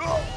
Oh!